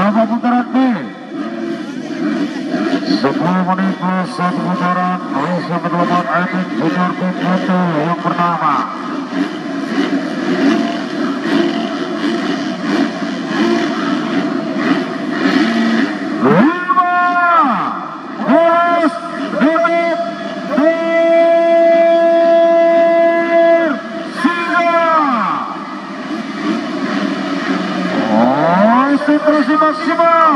Berapa putaran B? 10 menit plus putaran Malaysia Pedoman Epic Junior Team Foto yang pertama konsentrasi maksimal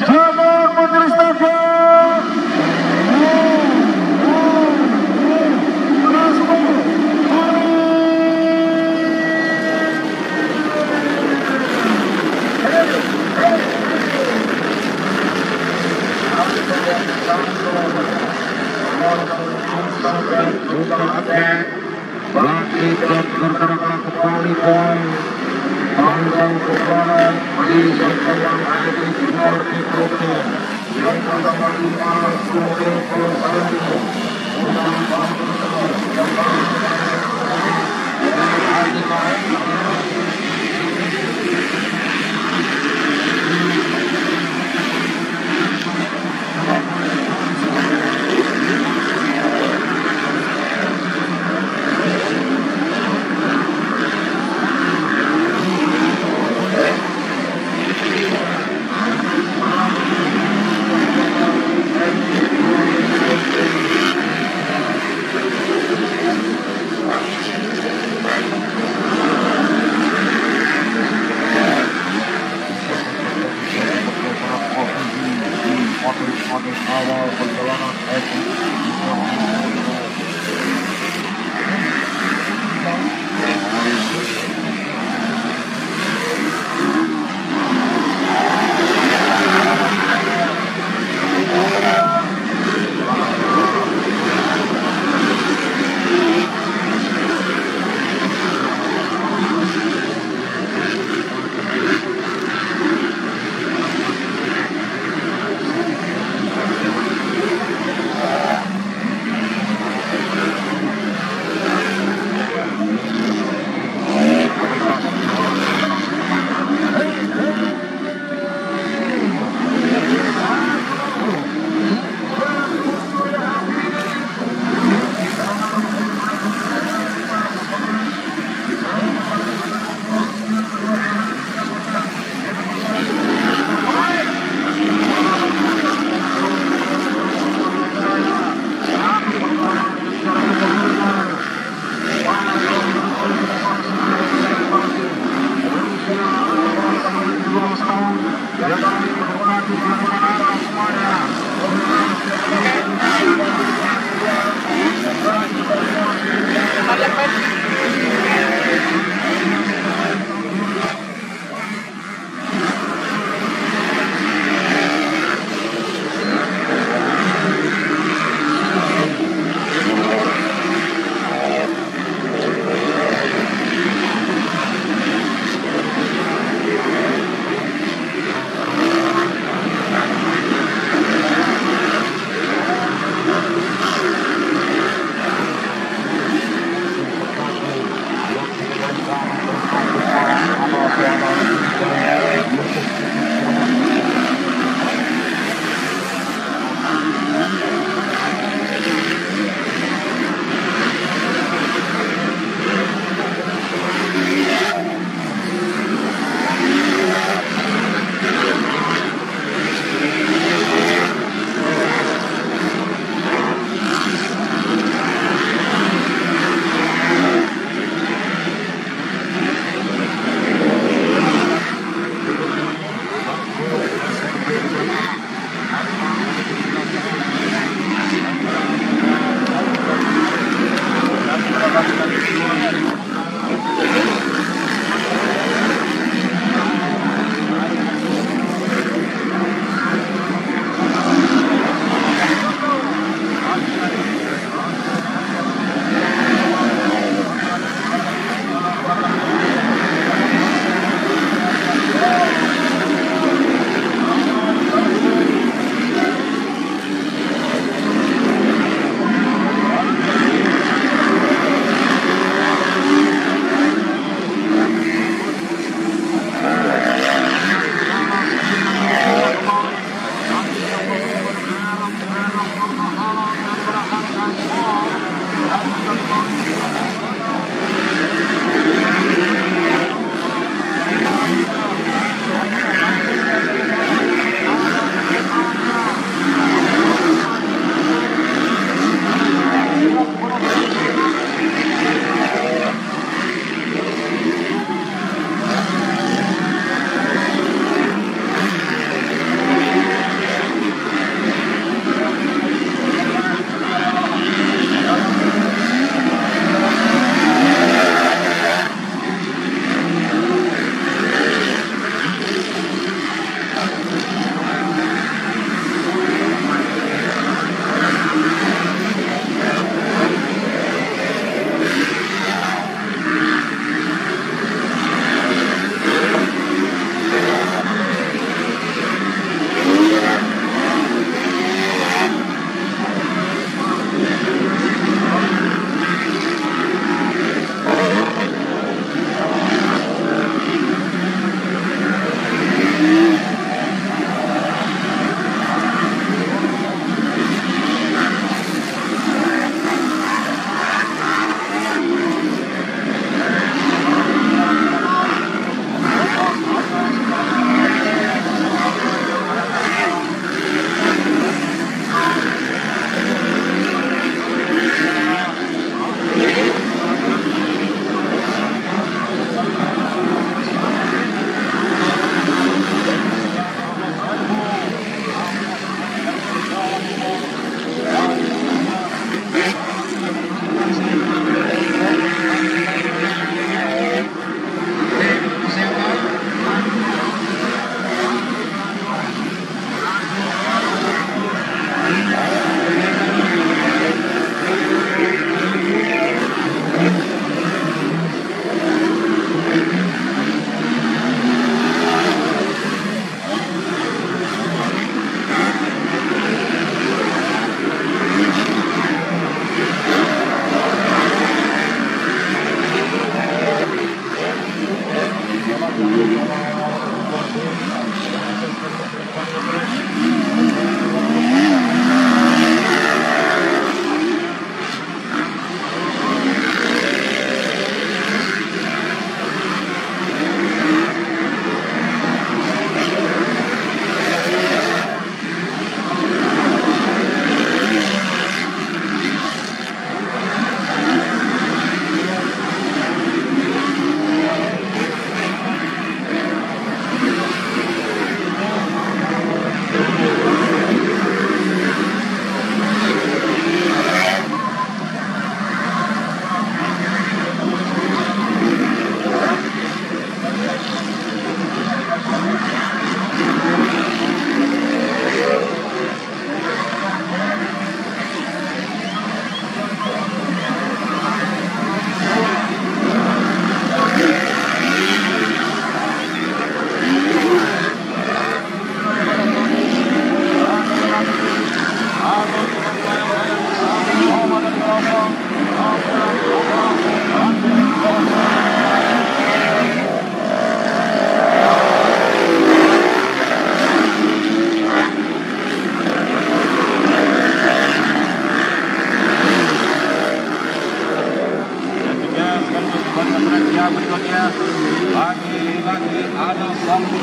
jangan majelis takut Bangkit dan bergeraklah kembali boy মানদাম কোপানার police সংস্থান আয়োজন সিদ্ধার্থী করতে জনসাধারণ আর সুমদের কোন সারণী Bravo, Barcelona, Airport. pengerja berikutnya lagi-lagi ada saldo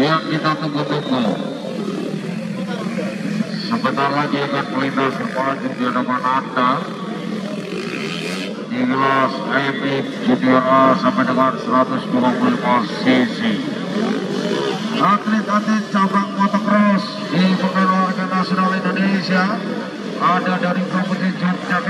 yang kita tunggu-tunggu Sebentar lagi akan melintas bermaju di hadapan Anda di kelas IMP Junior A sampai dengan 125 cc. Atlet-atlet cabang motocross di Pekan Olahraga Nasional Indonesia ada dari Provinsi Yogyakarta.